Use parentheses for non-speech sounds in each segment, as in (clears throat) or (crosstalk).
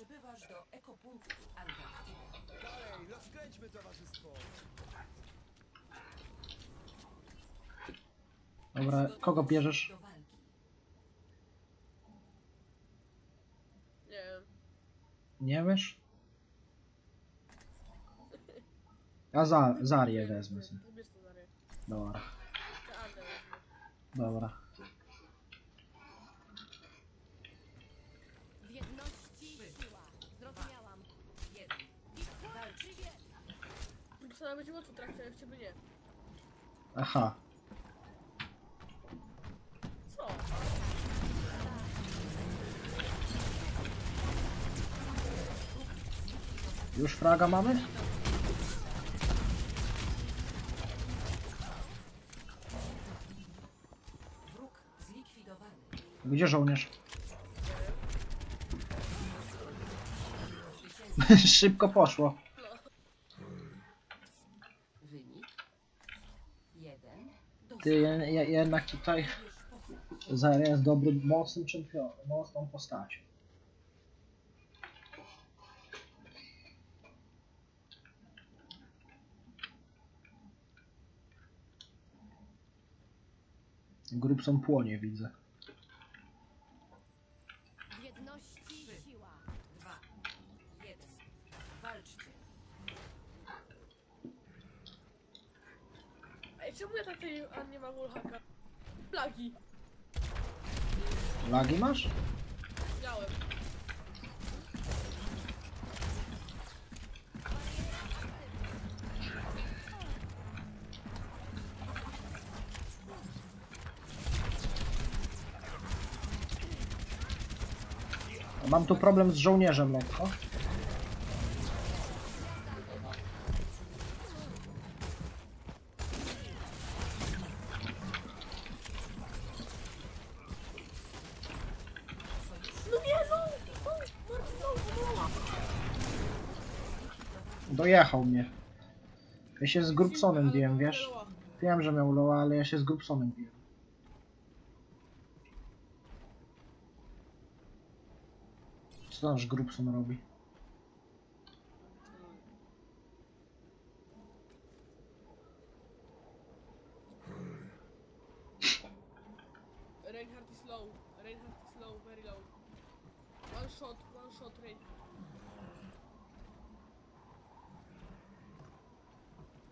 Przybywasz do ekopunktu Antarktydy. Dalej, rozkręćmy towarzystwo. Dobra, kogo bierzesz? Do walki. Nie wiem. Nie wiesz? Ja za, Zarię wezmę sobie. Zbierz to Zarię. Dobra, Andę dobra. W jedności siła. Zrozumiałam. Jeden. Walczywie. Co będzie ale w ciebie nie. Aha, Co? już fraga mamy? Wróg zlikwidowany. Gdzie żołnierz? (laughs) Szybko poszło. Wynik. Jeden. Do Ty je- je- jednak tutaj Zaria jest dobrym, mocnym czempionem, mocną postacią. Grubson płonie, widzę. Jedności siła. Dwa. Jeden. Walczcie. Czemu ja takiej a nie ma wallhacka? Plagi. Lagi masz? Miałem. Mam tu problem z żołnierzem lekko. Dojechał mnie. Ja się z Grubsonem biłem, wiesz? Wiem, że miał loa, ale ja się z Grubsonem biłem. Co nasz Grubson robi? Reinhardt is low. Reinhardt is low, very low. One shot, one shot Reinhardt.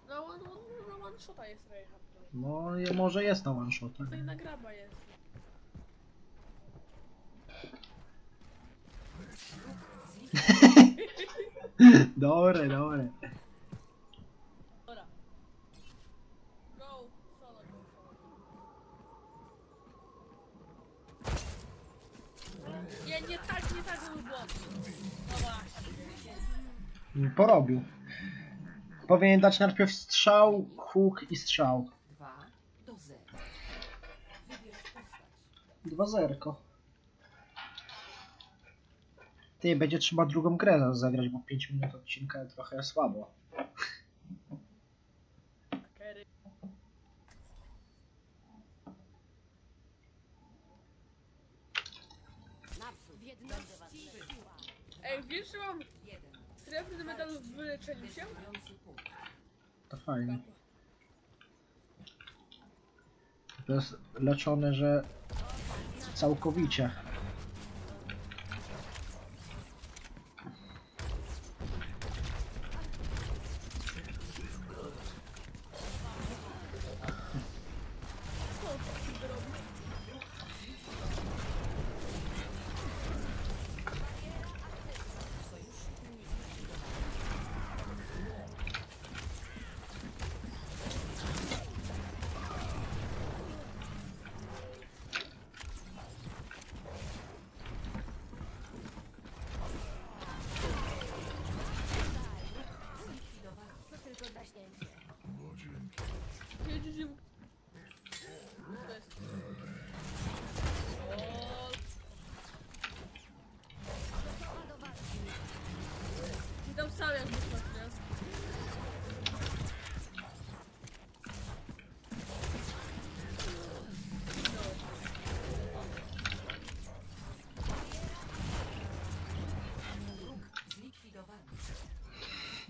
No, one, one, no, one shota jest Reinhardt. no. No, je- może jest na one shot. Tutaj na graba jest. (laughs) Dobre, dobre. Dobra. Go, solo, go, solo. Nie, nie tak, nie tak był błąd. No właśnie. Porobił. Powinien dać najpierw strzał, huk i strzał. Dwa. Do zera. Wybierz postać. Dwa zerko. Ty, będzie trzeba drugą grę za- zagrać, bo 5 minut odcinka trochę słabo. Ej, wiesz, że mam srebrny medal w wyleczeniu się? To fajnie. To jest leczone, że całkowicie.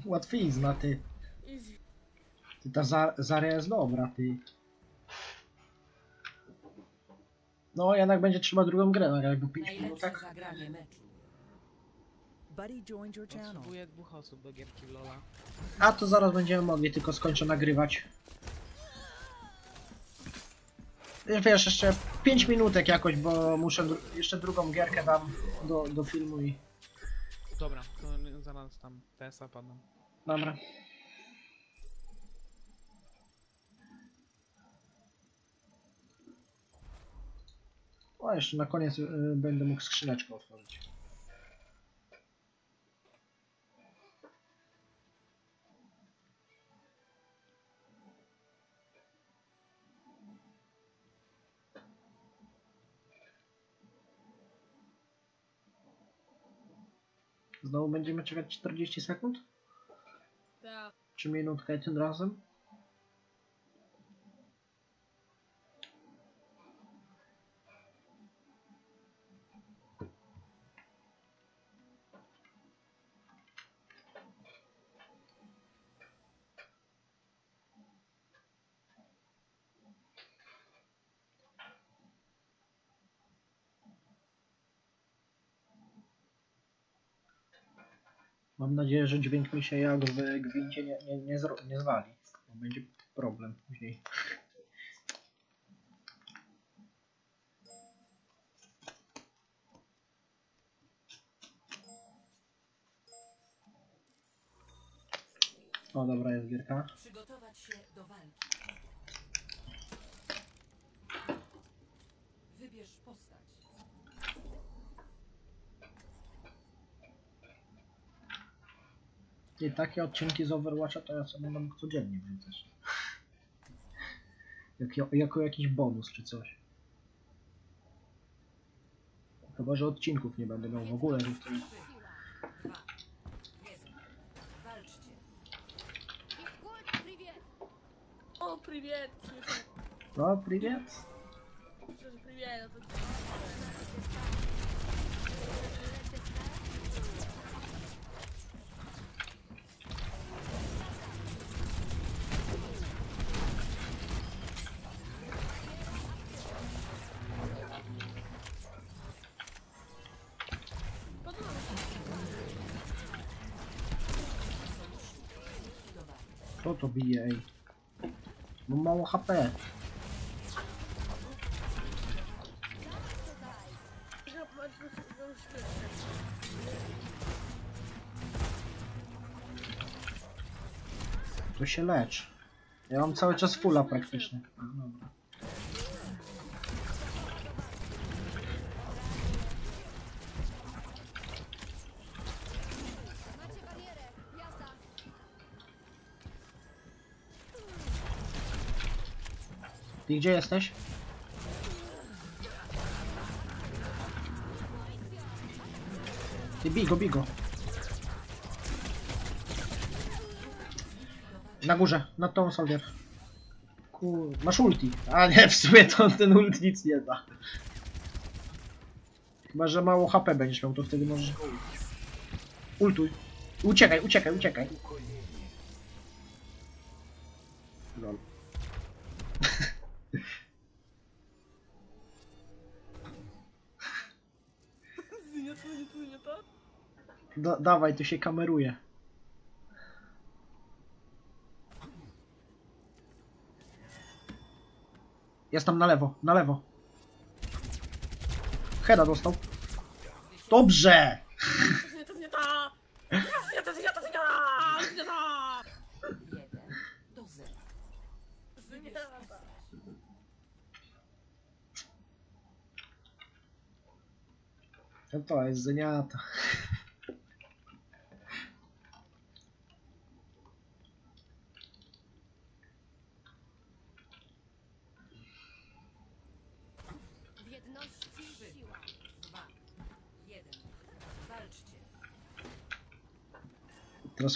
Łatwizna, ty. Ty ta za Zaria jest dobra, ty. No, jednak będzie trzeba drugą grę nagrać, bo 5 Najlepsze minutek. zagranie meczu. Buddy joined your channel. Potrzebuję dwóch osób do gierki Lola. A to zaraz będziemy mogli, tylko skończę nagrywać. Wiesz, jeszcze 5 minutek jakoś, bo muszę dru jeszcze drugą gierkę dam do, do filmu i... Dobra, to zaraz tam TSA padną. Dobra. O, jeszcze na koniec y, będę mógł skrzyneczkę otworzyć. Znowu będziemy czekać 40 sekund? Czy minutkę tym razem? Mam nadzieję, że dźwięk mi się jak w gwincie nie, nie, nie, nie zwali. Bo będzie problem później. O, dobra, jest gierka. Przygotować się do walki. Wybierz postać. I takie odcinki z Overwatcha to ja sobie mam codziennie wrzucać. Jak, jako jakiś bonus czy coś. Chyba, że odcinków nie będę miał w ogóle, że wtedy... Dwa. Jeden. Walczcie. Физкульт, привет! O, привет! No, привет! Myślę, że привет, Kto to bije, ej? Mam mało HP. To się lecz. Ja mam cały czas fulla praktycznie. A, dobra. Ty gdzie jesteś? Ty bigo, bigo. Na górze, nad tą soldier. Kur... Masz ulti. A nie, w sumie to ten ult nic nie da. Chyba, że mało HP będziesz miał, to wtedy możesz. Ultuj. Uciekaj, uciekaj, uciekaj. Da, dawaj, tu się kameruje. Jest tam na lewo, na lewo. Heda dostał. Dobrze! To nie to,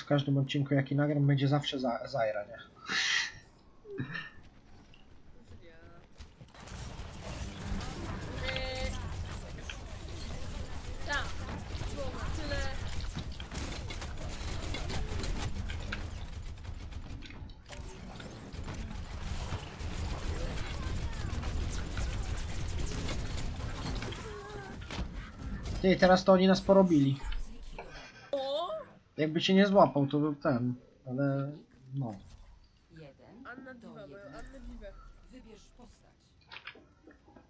przy każdym odcinku jaki nagram będzie zawsze za, Zaira, nie? Ty, teraz to oni nas porobili. Jakby cię nie złapał, to był ten. Ale no. Jeden. Anna Diva, mają Anna Diva. Wybierz postać.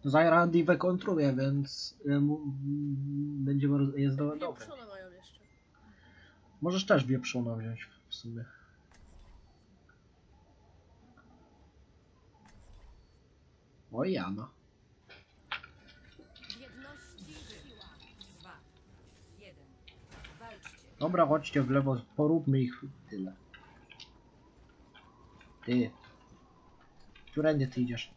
Zaira Dive kontruje, więc y, mu- m, będzie bardzo- jest do, dobry. Mają jeszcze. Możesz też wieprzona wziąć w sumie. O Jana. Dobra, chodźcie w lewo, poróbmy ich tyle. Ty. Którędy ty idziesz?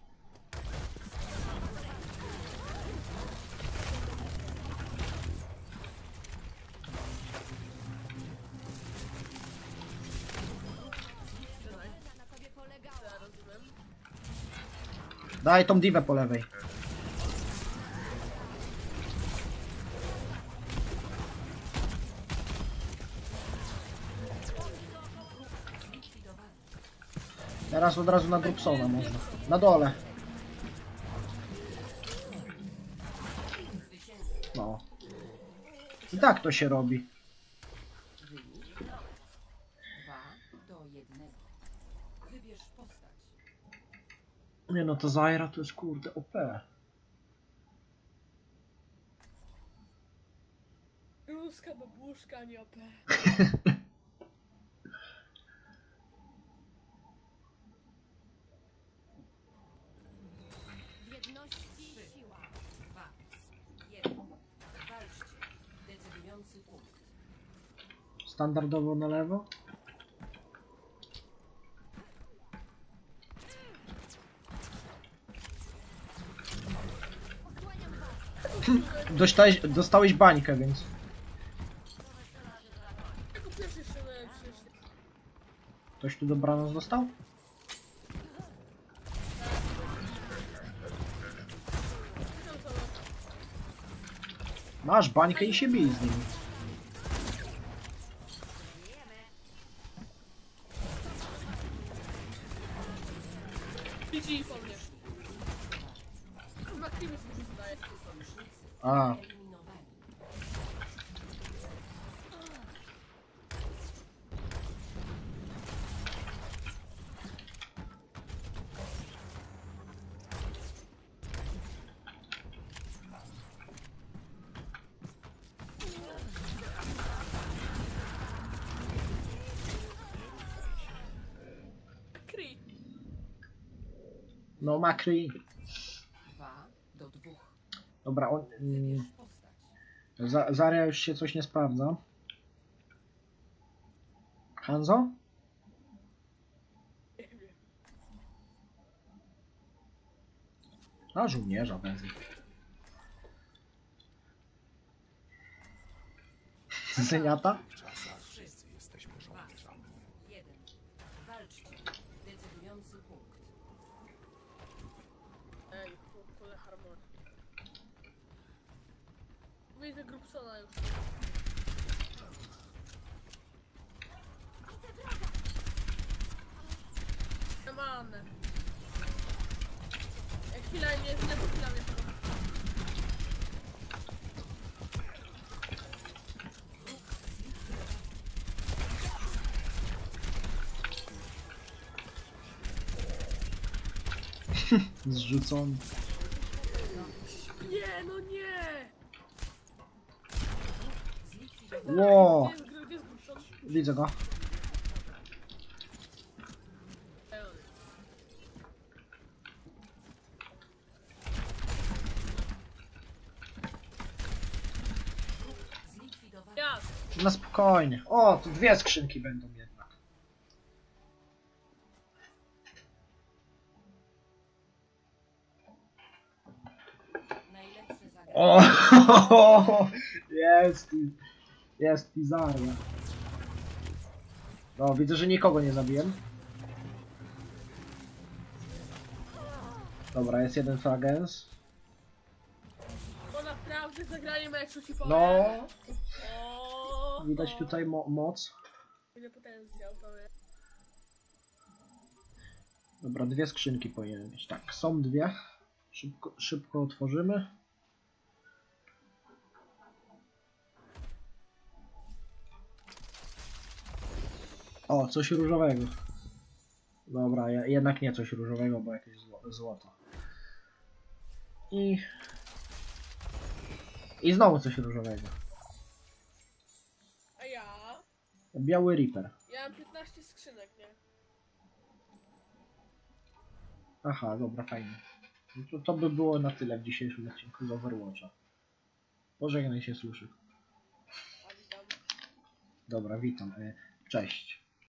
Daj tą diwę po lewej. Teraz od razu na Grubsona można. Na dole. No. I tak to się robi. Nie no, to Zaira to jest kurde OP. Ruska babuszka, nie OP. (laughs) W jedności siła. Dwa. Jeden. Walczcie. Decydujący punkt. Standardowo na lewo. (clears throat) Dostałeś, dostałeś bańkę, więc. Ktoś tu dobranoc dostał? Masz bańkę i się bij z nimi. No makry. Dwa do dwóch. Dobra, on. Mm, za, Zaria już się coś nie sprawdza. Hanzo? Nie wiem. A żołnierza wezmę. (laughs) Zeniata? Wszyscy. Dwa. Jeden. Walczcie. Decydujący punkt. Ej, ku- kule harmonii. Wyjdę Grubsona już. Emanę. Jak chwila nie jest, to chwila mnie to. (laughs) Zrzucony. Nie, no nie! Ło! Widzę go. Na spokojnie. O, tu dwie skrzynki będą jednak. O, (laughs) jest, jest Pizaria. No, widzę, że nikogo nie zabiłem. Dobra, jest jeden fragens. To naprawdę zagranie meczu ci powiem. No, O, widać tutaj mo moc. Ile potencjał. Dobra, dwie skrzynki powinien być. Tak, są dwie. Szybko, szybko otworzymy. O, coś różowego. Dobra, jednak nie coś różowego, bo jakieś zło, złoto. I... I znowu coś różowego. A ja? Biały Reaper. Ja mam 15 skrzynek, nie? Aha, dobra, fajnie. No to, to by było na tyle w dzisiejszym odcinku z Overwatcha. Pożegnaj się, witam. Dobra, witam. e, Cześć.